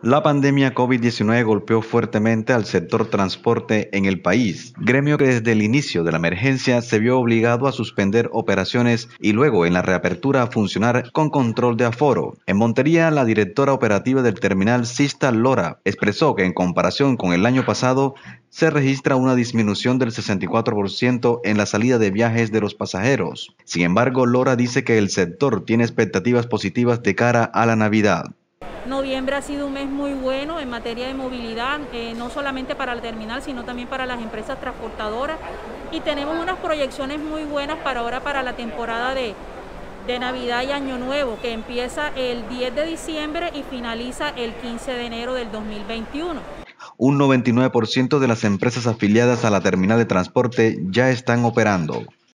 La pandemia COVID-19 golpeó fuertemente al sector transporte en el país, gremio que desde el inicio de la emergencia se vio obligado a suspender operaciones y luego en la reapertura a funcionar con control de aforo. En Montería, la directora operativa del terminal Sista Lora expresó que en comparación con el año pasado se registra una disminución del 64% en la salida de viajes de los pasajeros. Sin embargo, Lora dice que el sector tiene expectativas positivas de cara a la Navidad. Noviembre ha sido un mes muy bueno en materia de movilidad, eh, no solamente para el terminal, sino también para las empresas transportadoras. Y tenemos unas proyecciones muy buenas para ahora, para la temporada de, de Navidad y Año Nuevo, que empieza el 10 de diciembre y finaliza el 15 de enero del 2021. Un 99% de las empresas afiliadas a la terminal de transporte ya están operando.